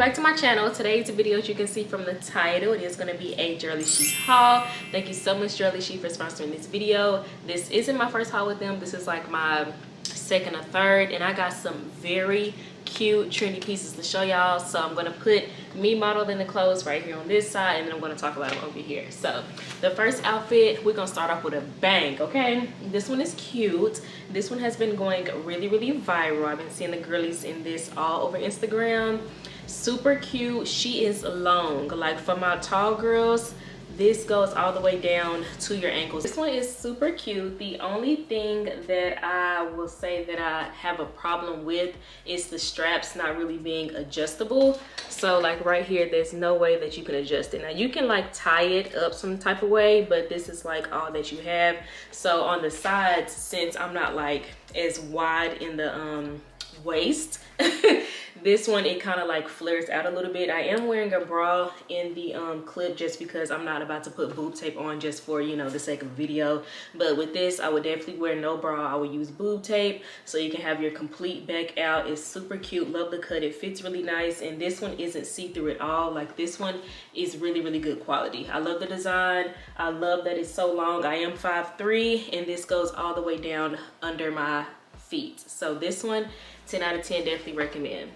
back to my channel. Today's video as you can see from the title it is going to be a Jurllyshe haul. Thank you so much Jurllyshe for sponsoring this video. This isn't my first haul with them. This is like my second or third and I got some very cute trendy pieces to show y'all. So i'm going to put me modeled in the clothes right here on this side and then i'm going to talk about them over here. So the first outfit we're going to start off with a bang okay? This one is cute. This one has been going really really viral. I've been seeing the girlies in this all over instagram. Super cute. She is long like for my tall girls this goes all the way down to your ankles. This one is super cute. The only thing that i will say that i have a problem with is the straps not really being adjustable. So like right here there's no way that you can adjust it. Now you can like tie it up some type of way but this is like all that you have. So on the sides since i'm not like as wide in the um waist this one it kind of like flares out a little bit. I am wearing a bra in the um, clip just because i'm not about to put boob tape on just for you know the sake of video. But with this i would definitely wear no bra. I would use boob tape so you can have your complete back out. It's super cute. Love the cut. It fits really nice. And this one isn't see-through at all. Like this one is really really good quality. I love the design. I love that it's so long. I am 5'3 and this goes all the way down under my feet. So this one 10 out of 10 definitely recommend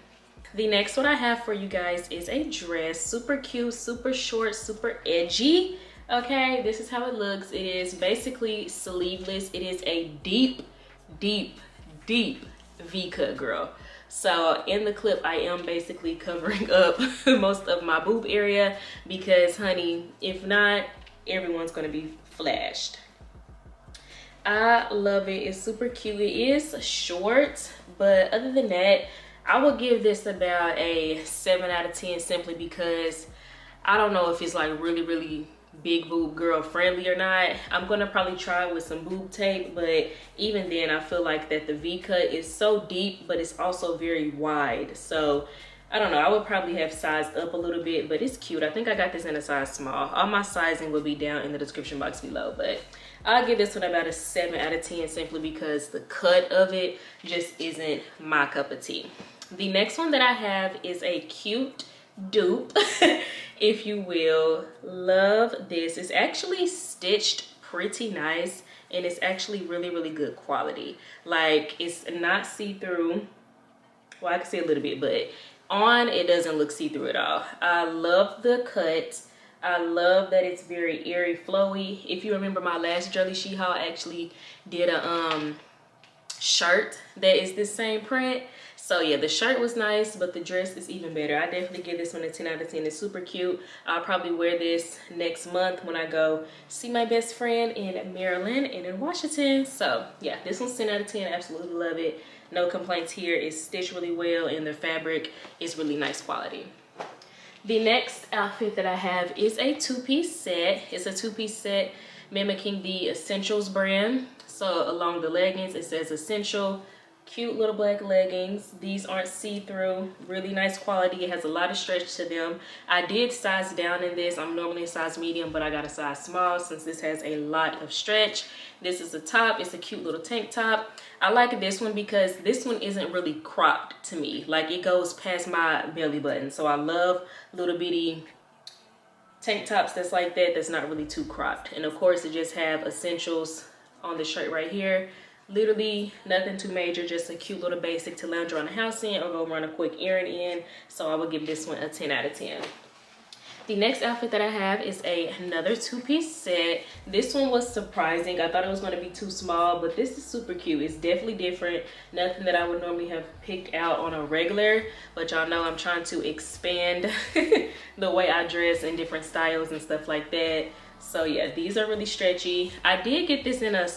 the next one i have for you guys is a dress. Super cute super short super edgy. Okay this is how it looks. It is basically sleeveless. It is a deep deep deep v-cut girl. So in the clip i am basically covering up most of my boob area because honey if not everyone's gonna be flashed. I love it. It's super cute. It is short, but other than that, I would give this about a 7 out of 10 simply because I don't know if it's like really, really big boob girl friendly or not. I'm gonna probably try with some boob tape, but even then I feel like that the V cut is so deep, but it's also very wide. So I don't know, I would probably have sized up a little bit, but it's cute. I think I got this in a size small. All my sizing will be down in the description box below, but I'll give this one about a 7 out of 10 simply because the cut of it just isn't my cup of tea. The next one that I have is a cute dupe, if you will. Love this. It's actually stitched pretty nice and it's actually really, really good quality. Like, it's not see-through. Well, I can see a little bit, but on, it doesn't look see-through at all. I love the cut. I love that it's very airy flowy. If you remember my last Jurllyshe haul, I actually did a um, shirt that is the same print. So yeah, the shirt was nice, but the dress is even better. I definitely give this one a 10 out of 10. It's super cute. I'll probably wear this next month when I go see my best friend in Maryland and in Washington. So yeah, this one's 10 out of 10. Absolutely love it. No complaints here. It's stitched really well and the fabric is really nice quality. The next outfit that I have is a two-piece set. It's a two-piece set mimicking the Essentials brand. So along the leggings, it says Essential. Cute little black leggings. These aren't see-through. Really nice quality. It has a lot of stretch to them. I did size down in this. I'm normally a size medium, but I got a size small since this has a lot of stretch. This is a top. It's a cute little tank top. I like this one because this one isn't really cropped to me. Like it goes past my belly button. So I love little bitty tank tops that's like that that's not really too cropped. And of course it just have essentials on the shirt right here. Literally nothing too major, just a cute little basic to lounge around the house in or go run a quick errand in. So I would give this one a 10 out of 10. The next outfit that I have is a, another two-piece set. This one was surprising. I thought it was going to be too small, but this is super cute. It's definitely different. Nothing that I would normally have picked out on a regular, but y'all know I'm trying to expand the way I dress in different styles and stuff like that. So yeah, these are really stretchy. I did get this in a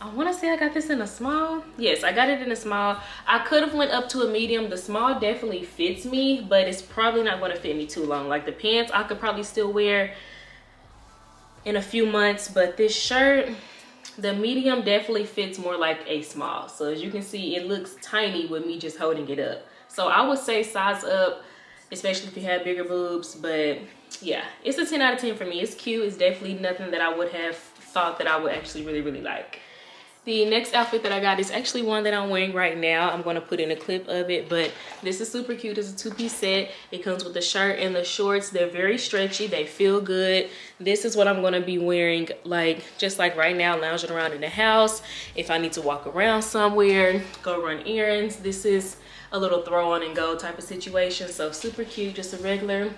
I want to say I got this in a small. Yes, I got it in a small. I could have went up to a medium. The small definitely fits me, but it's probably not going to fit me too long. Like the pants I could probably still wear in a few months, but this shirt, the medium definitely fits more like a small. So as you can see, it looks tiny with me just holding it up. So I would say size up, especially if you have bigger boobs, but yeah, it's a 10 out of 10 for me. It's cute. It's definitely nothing that I would have thought that I would actually really, really like. The next outfit that I got is actually one that I'm wearing right now. I'm gonna put in a clip of it, but this is super cute. It's a two-piece set. It comes with the shirt and the shorts. They're very stretchy. They feel good. This is what I'm gonna be wearing like, just like right now, lounging around in the house. If I need to walk around somewhere, go run errands. This is a little throw on and go type of situation. So super cute, just a regular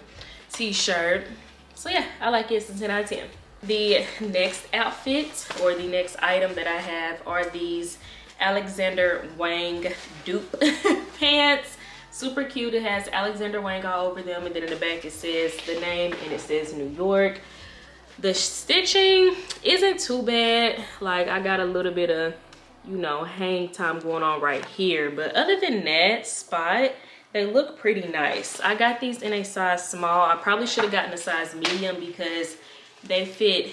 t-shirt. So yeah, I like it. It's a 10 out of 10. The next outfit or the next item that I have are these Alexander Wang dupe pants. Super cute. It has Alexander Wang all over them. And then in the back it says the name and it says New York. The stitching isn't too bad. Like I got a little bit of, you know, hang time going on right here. But other than that spot, they look pretty nice. I got these in a size small. I probably should have gotten a size medium because they fit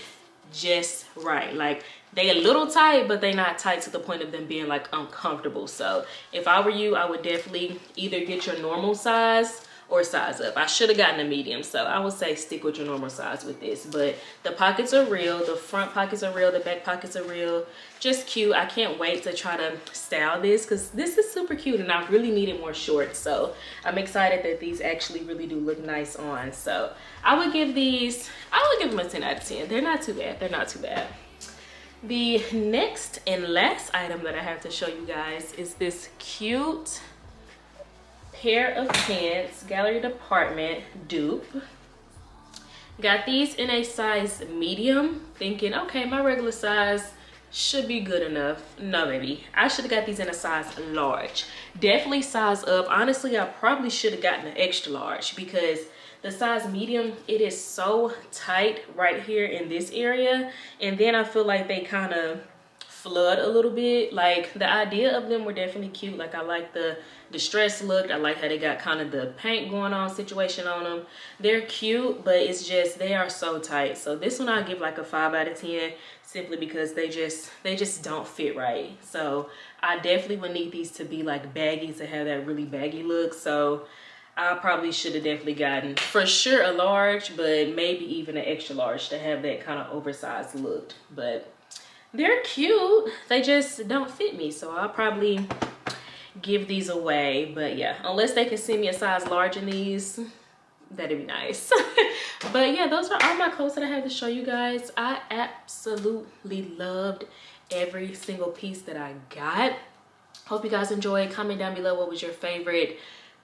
just right. Like they a little tight, but they not tight to the point of them being like uncomfortable. So if I were you, I would definitely either get your normal size or size up. I should have gotten a medium, so I would say stick with your normal size with this. But the pockets are real, the front pockets are real, the back pockets are real. Just cute. I can't wait to try to style this because this is super cute and I really needed more shorts. So I'm excited that these actually really do look nice on. So I would give these, I would give them a 10 out of 10. They're not too bad. They're not too bad. The next and last item that I have to show you guys is this cute pair of pants, Gallery Department dupe. Got these in a size medium, thinking, okay, my regular size should be good enough. No, baby. I should have got these in a size large. Definitely size up. Honestly, I probably should have gotten an extra large because the size medium, it is so tight right here in this area. And then I feel like they kind of flood a little bit. Like the idea of them were definitely cute. Like I like the distressed look. I like how they got kind of the paint going on situation on them. They're cute, but it's just, they are so tight. So this one I'll give like a five out of 10 simply because they just, they just don't fit right. So I definitely would need these to be like baggy to have that really baggy look. So I probably should have definitely gotten for sure a large, but maybe even an extra large to have that kind of oversized look. But they're cute. They just don't fit me. So I'll probably give these away. But yeah, unless they can send me a size large in these, that'd be nice. but yeah, those are all my clothes that I had to show you guys. I absolutely loved every single piece that I got. Hope you guys enjoyed. Comment down below what was your favorite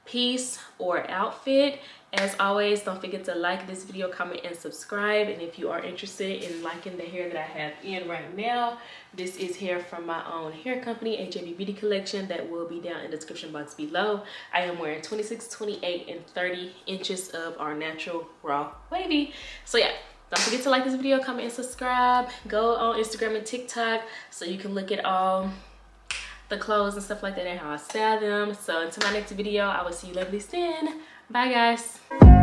piece or outfit as always don't forget to like this video comment and subscribe and if you are interested in liking the hair that i have in right now this is hair from my own hair company ajb beauty collection that will be down in the description box below i am wearing 26 28 and 30 inches of our natural raw wavy so yeah don't forget to like this video comment and subscribe go on instagram and tiktok so you can look at all the clothes and stuff like that and how I style them. So until my next video, I will see you lovely soon. Bye guys.